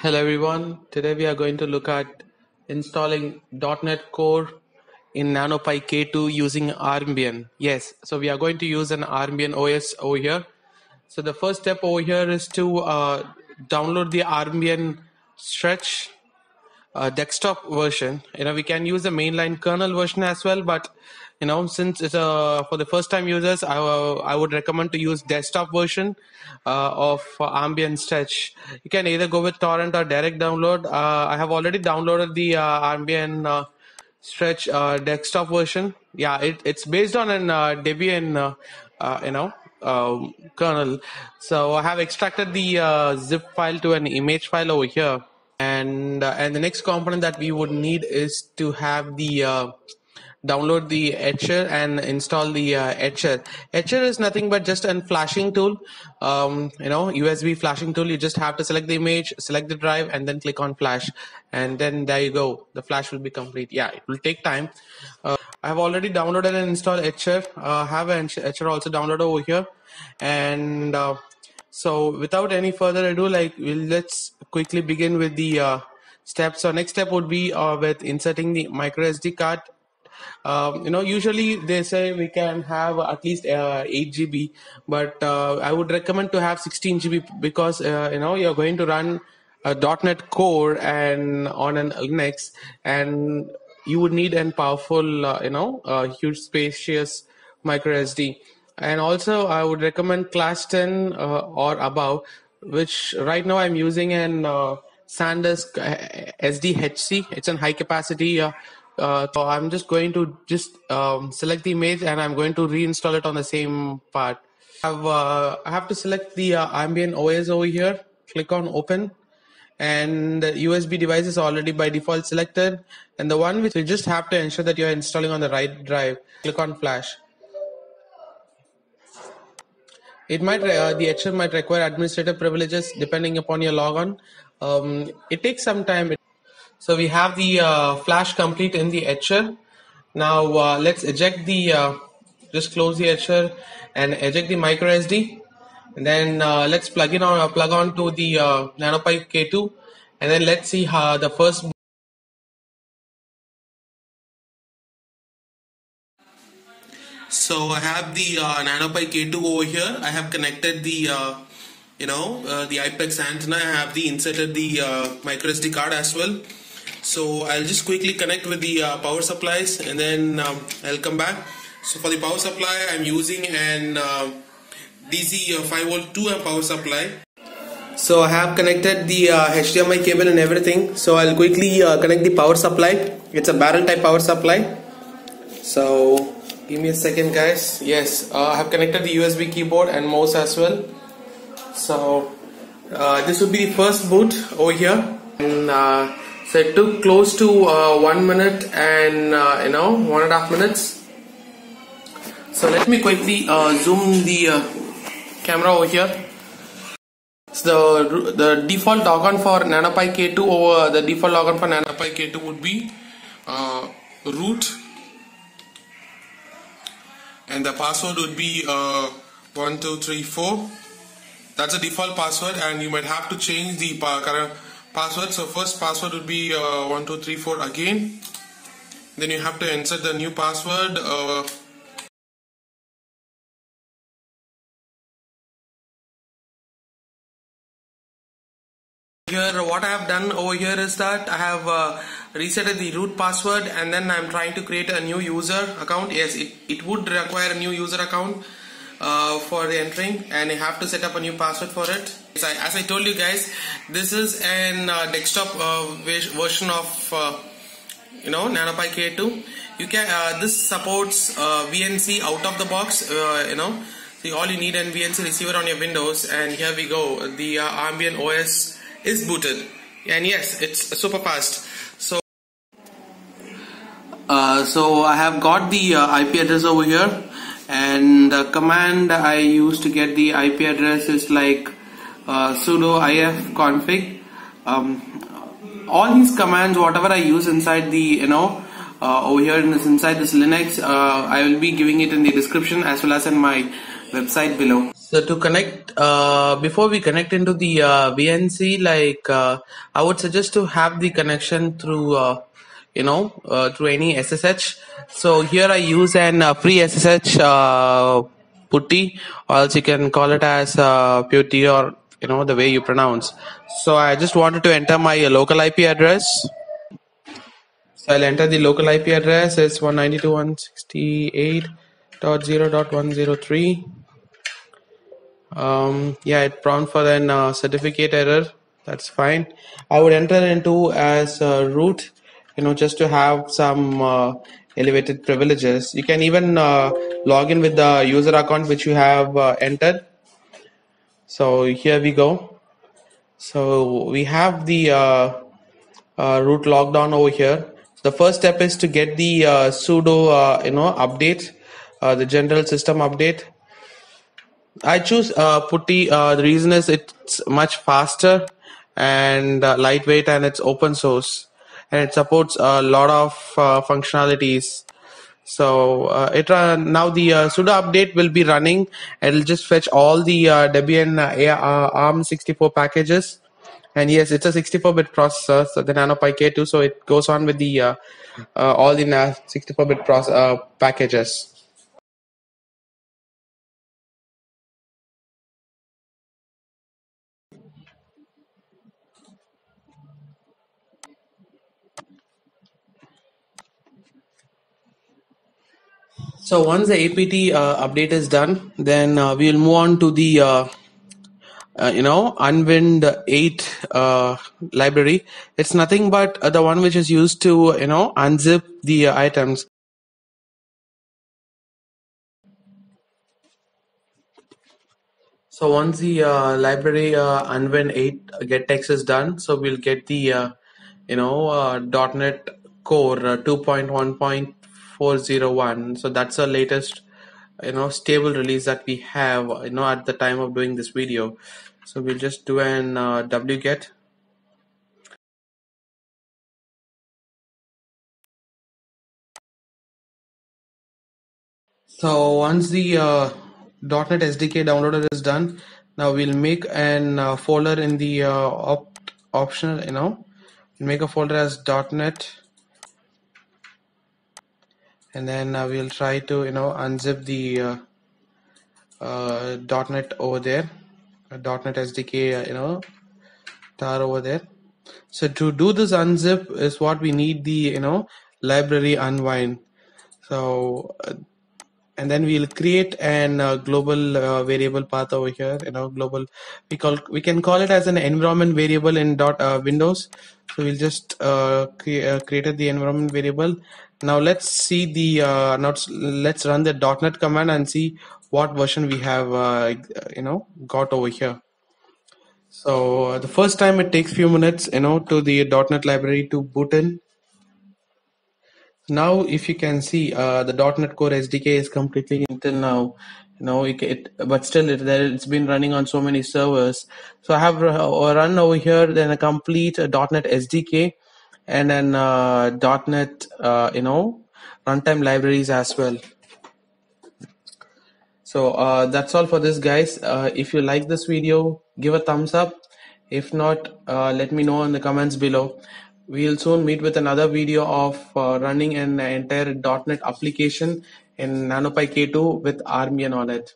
Hello everyone, today we are going to look at installing .NET Core in NanoPi K2 using Armbian. Yes, so we are going to use an Armbian OS over here. So the first step over here is to uh, download the Armbian stretch uh, desktop version. You know, we can use the mainline kernel version as well, but you know since it's a for the first time users I, uh, I would recommend to use desktop version uh, of Armbian stretch. You can either go with torrent or direct download. Uh, I have already downloaded the uh, Armbian uh, stretch uh, desktop version. Yeah it, it's based on an Debian you know um, kernel. So I have extracted the zip file to an image file over here. And and the next component that we would need is to have the download the Etcher and install the uh, Etcher. Etcher is nothing but just a flashing tool, um, you know, USB flashing tool. You just have to select the image, select the drive, and then click on flash, and then there you go. The flash will be complete. Yeah, it will take time. Uh, I have already downloaded and installed Etcher. Uh, have Etcher also downloaded over here, and uh, so without any further ado, like we'll, let's quickly begin with the uh, steps. So next step would be uh, with inserting the micro SD card um, you know, usually they say we can have at least uh, 8 GB, but uh, I would recommend to have 16 GB because uh, you know you're going to run a .NET Core and on an Linux, and you would need a powerful, uh, you know, huge spacious micro SD. And also, I would recommend class 10 uh, or above, which right now I'm using an uh, SanDisk SDHC. It's a high capacity uh, so I'm just going to just um, select the image and I'm going to reinstall it on the same part. I have, uh, I have to select the uh, Armbian OS over here, click on open and the USB device is already by default selected and the one which you just have to ensure that you're installing on the right drive, click on flash. It might uh, the Etcher might require administrative privileges depending upon your logon. Um, it takes some time. So we have the uh, flash complete in the etcher. Now uh, let's eject the, uh, just close the etcher and eject the micro SD. And then uh, let's plug in or plug on to the uh, NanoPi K2. And then let's see how the first So I have the uh, NanoPi K2 over here. I have connected the, uh, you know, uh, the IPEX antenna. I have the inserted the uh, micro SD card as well. So I'll just quickly connect with the uh, power supplies and then um, I'll come back. So for the power supply, I'm using an uh, DC uh, 5 volt 2 amp power supply. So I have connected the HDMI uh, cable and everything. So I'll quickly uh, connect the power supply. It's a barrel type power supply. So give me a second guys. Yes, uh, I have connected the USB keyboard and mouse as well. So this would be the first boot over here. And, so it took close to uh, one minute and uh, you know one and a half minutes. So let me quickly uh, zoom the uh, camera over here. So the the default logon for NanoPi K2 over the default logon for NanoPi K2 would be uh, root, and the password would be uh, one two three four. That's the default password, and you might have to change the current password. So first password would be uh, 1234 again. Then you have to insert the new password uh, here. What I have done over here is that I have uh, reset the root password and then I'm trying to create a new user account. Yes it, it would require a new user account uh, for entering and you have to set up a new password for it. As I told you guys this is an uh, desktop uh, version of uh, you know NanoPi K2 you can uh, this supports uh, VNC out of the box you know. See all you need an VNC receiver on your Windows and here we go. The Armbian OS is booted. And yes it's super fast. So so I have got the IP address over here and the command I use to get the IP address is like uh, sudo ifconfig um, all these commands whatever I use inside the you know uh, over here in this inside this Linux uh, I will be giving it in the description as well as in my website below. So to connect, uh, before we connect into the uh, VNC, like uh, I would suggest to have the connection through, you know, uh, through any SSH. So here I use an uh, free SSH uh, putty, or else you can call it as uh, putty or you know the way you pronounce. So I just wanted to enter my local IP address. So I'll enter the local IP address. It's 192.168.0.103 um, yeah it prompt for an uh, certificate error that's fine i would enter into as uh, root you know just to have some uh, elevated privileges. You can even uh, log in with the user account which you have uh, entered. So here we go. So we have the uh, uh, root logged on over here. The first step is to get the uh, sudo you know update the general system update. I choose Putty. The reason is it's much faster and lightweight, and it's open source, and it supports a lot of uh, functionalities. So uh, it uh, now the uh, sudo update will be running. It'll just fetch all the uh, Debian uh, uh, ARM64 packages, and yes, it's a 64-bit processor, so the NanoPi K2. So it goes on with the all the 64-bit process packages. So once the APT uh, update is done, then uh, we will move on to the uh, uh you know Unwind eight uh, library. It's nothing but uh, the one which is used to you know unzip the items. So once the library Unwind eight gettext is done, so we'll get the you know .NET Core 2.1.2 401 so that's the latest you know stable release that we have you know at the time of doing this video. So we'll just do an uh, wget so once the uh, .NET SDK downloader is done now we'll make an uh, folder in the uh, op optional you know make a folder as .NET and then uh, we'll try to, you know, unzip the uh, uh, .NET over there, uh, .NET SDK, uh, you know, tar over there. So to do this unzip is what we need the, you know, library unwind. So and then we'll create an uh, global uh, variable path over here you know global we call we can call it as an environment variable in dot uh, windows. So we'll just uh, cre uh, created the environment variable. Now let's see the uh, now let's run the .NET command and see what version we have you know got over here. So the first time it takes few minutes you know to the .NET library to boot in now if you can see uh, the .NET Core SDK is completely until now. You know it, it but still it, it's been running on so many servers. So I have run over here then a complete uh, .NET SDK and then uh, .NET uh, you know runtime libraries as well. So uh, that's all for this guys. Uh, if you like this video give a thumbs up. If not uh, let me know in the comments below We'll soon meet with another video of uh, running an entire .NET application in NanoPi K2 with Armbian on it.